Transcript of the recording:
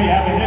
we have